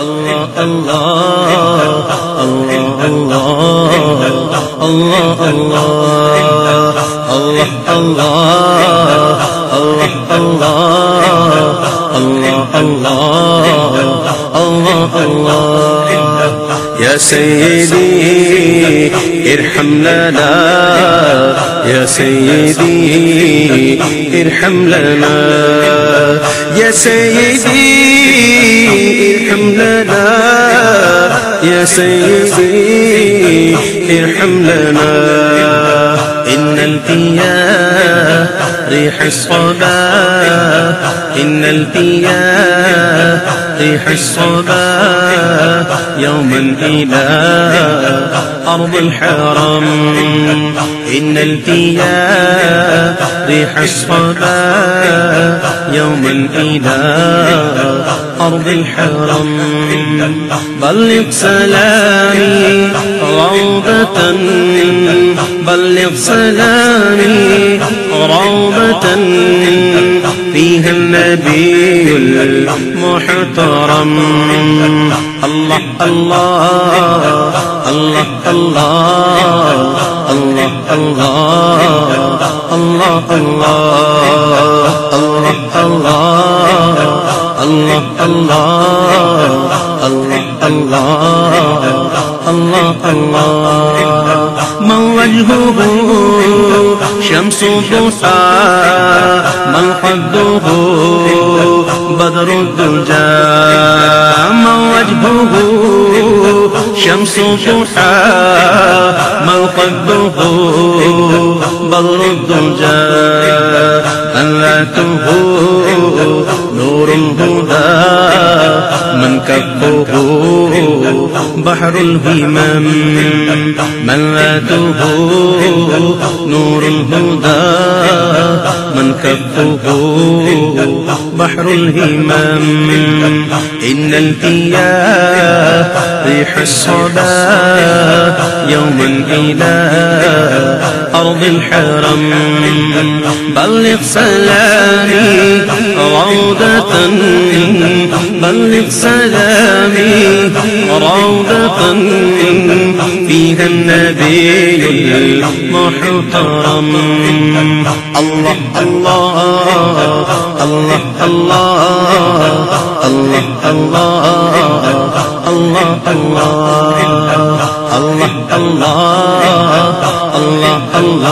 اللہ اللہ اللہ اللہ ارحم لنا يا سيدي ارحم لنا. يا سيدي ارحم لنا. يا سيدي ارحم لنا. إن الفيا ريح الصبا إن الفيا ريح الصبا يوما إلى أرض الحرم إن الفيا ريح الصبا يوما إلى أرض الحرم. بلغ سلامي روضة بلغ سلامي روضة فيها النبي محترم اللہ اللہ اللہ اللہ اللہ اللہ اللہ اللہ اللہ اللہ اللہ اللہ اللہ الله الله من وجهه شمس الضحى من خده بدر الدجى. من وجهه شمس الضحى من خده بدر الدجى. أنلاته نور الهدى من كفه بحر الهمم. من ذاته نور الهدى. من كفه بحر الهمم. إن الفيا ريح الصبا يوما إلى أرض الحرم. بلغ سلامي روضة. بلغ سلامي روضة فيها النبي المحترم الله الله الله الله الله الله الله الله الله الله الله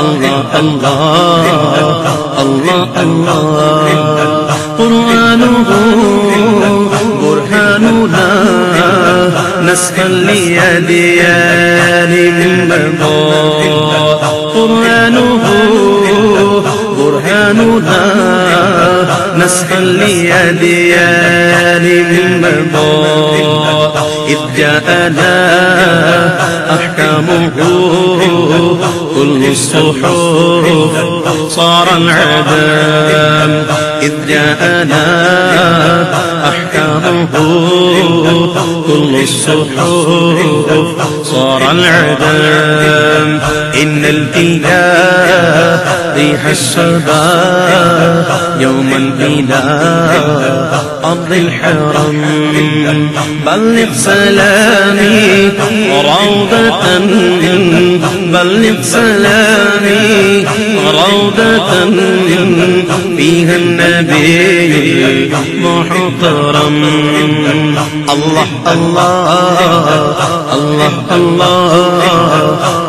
الله الله الله الله. قرآنه برهاننا نسخا ليديان من قرآنه برهاننا نسخا ليديان من مضى إذ جاءنا أحكامه. كل الصحف صار العدم إذ جاءنا أحكامه. كل الصحف صار العدم إن الفيا ريح الصبا يوما إلى أرض الحرم. بلغ سلامي روضة بلغ سلامي روضة فيها النبي المحترم الله الله الله الله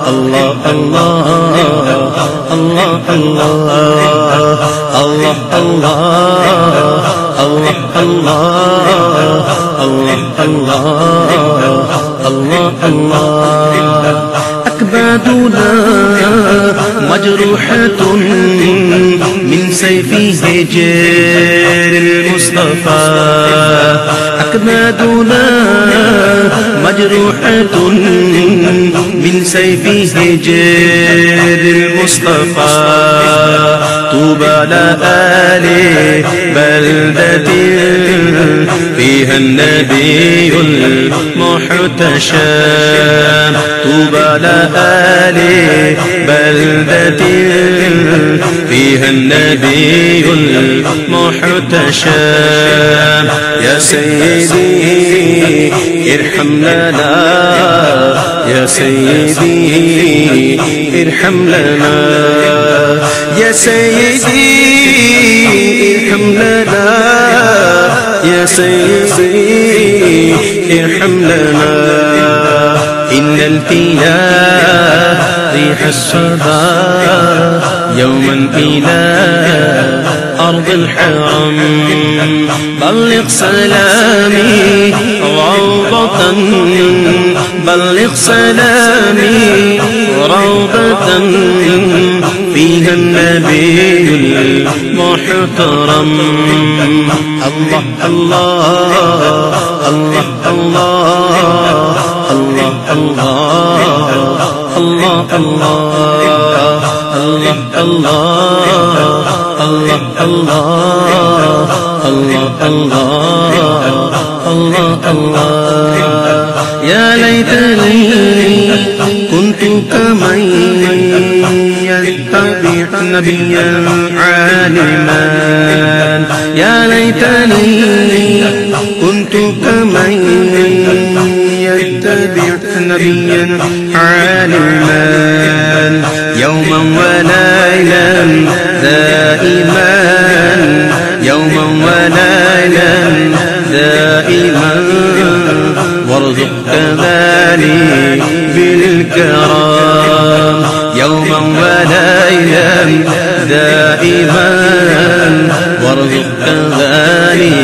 الله الله الله الله الله الله الله الله الله الله الله الله أكبادنا مجروحة من سيفه جير المصطفى. أكبادنا مجروحة من سيفه جير المصطفى طوبى لآل بلدة فيها النبي المحتشى طوبى لآل بلدة فيها النبي المحتشى يا سيدي ارحم لنا یا سیدی، ارحم لنا. یا سیدی، ارحم لنا. یا سیدی، ارحم لنا. ان التیا ریح الصدا يوما إلى أرض الحرم بلغ سلامي روضة بلغ سلامي روضة فيها النبي المحترم الله الله الله الله الله الله الله الله اللہ اللہ اللہ اللہ اللہ اللہ اللہ یا لیتنی كنت كمن يتبع نبيا عالما يا ليتني كنت كمن يتبع نبيا عالما يوما وليلا دائما يوما وليلا دائما. وارزق كمالي بالكرام يوما وليلا دائما. وارزق كمالي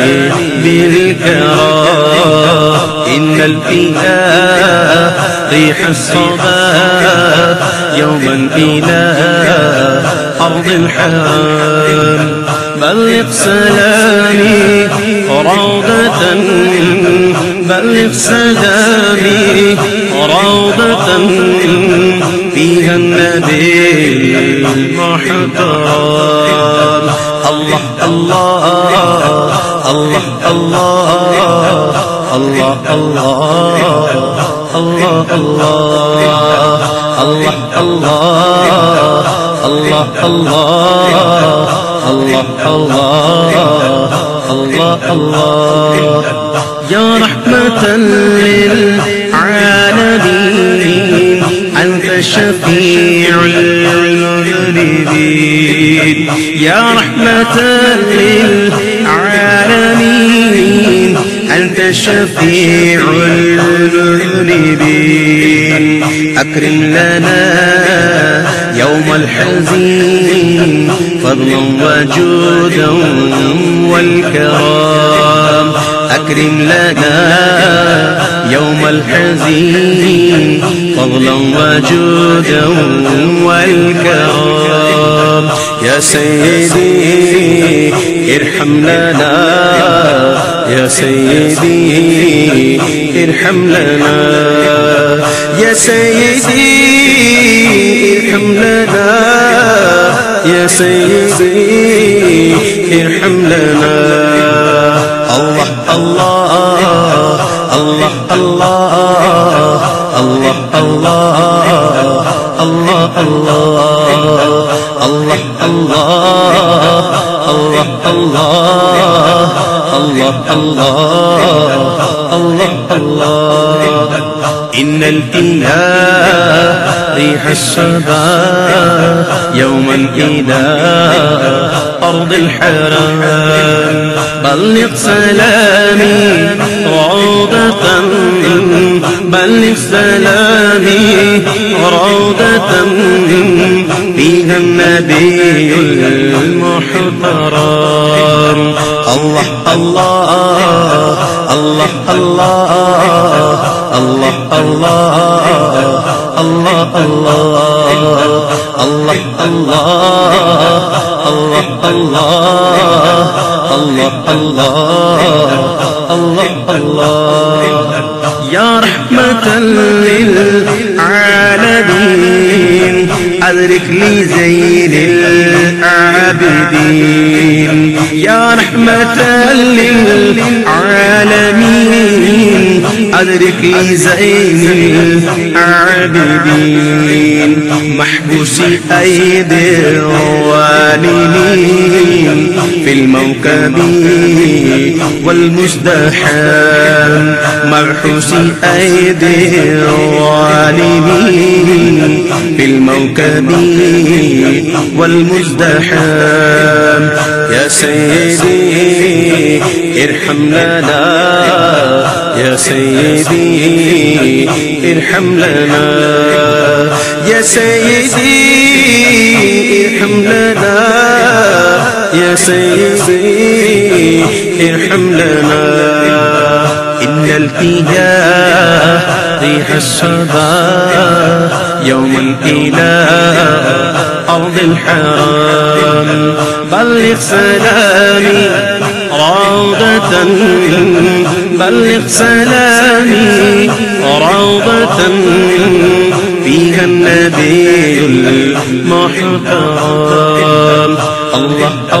بالكرام. إن الإله ريح الصبا يوما إلى أرض الحرام. بلغ سلامي روضة بلغ سلامي روضة فيها النبي المحترم. الله الله الله الله الله الله. الله الله الله الله الله الله الله الله يا رحمة للعالمين أنت شفيع المذنبين يا رحمة للعالمين. أنت شفيع المذنبين أكرم لنا يوم الحزين فضلا وجودا والكرام. أكرم لنا يوم الحزين فضلا وجودا والكرام. يا سيدي ارحم لنا یا سیدی ارحم لنا یا سیدی ارحم لنا یا سیدی ارحم لنا اللہ اللہ اللہ اللہ اللہ اللہ اللہ اللہ اللہ اللہ اللہ الله الله الله الله. إن الإله ريح الصبا يوما إلى أرض الحرام بلغ سلامي روضة بلغ سلامي روضة. فيها النبي المحترم. اللہ اللہ اللہ اللہ اللہ اللہ اللہ اللہ اللہ اللہ اللہ اللہ اللہ اللہ اللہ یا رحمت للعالمین أدرك لي زين العابدين يا رحمة للعالمين. أدرك لي زين العابدين محبوس أيدي الظالمين. الموكب والمزدحام مبحوس أيدي الظالمين في الموكب والمزدحام يا سيدي ارحم لنا يا سيدي ارحم لنا. يا سيدي ارحم لنا. يا سيدي ارحم لنا. إن الإله ريح الصبا يوما إلى أرض الحرام. بلغ سلامي روضة بلغ سلامي روضة فيها النبي المحترم. الله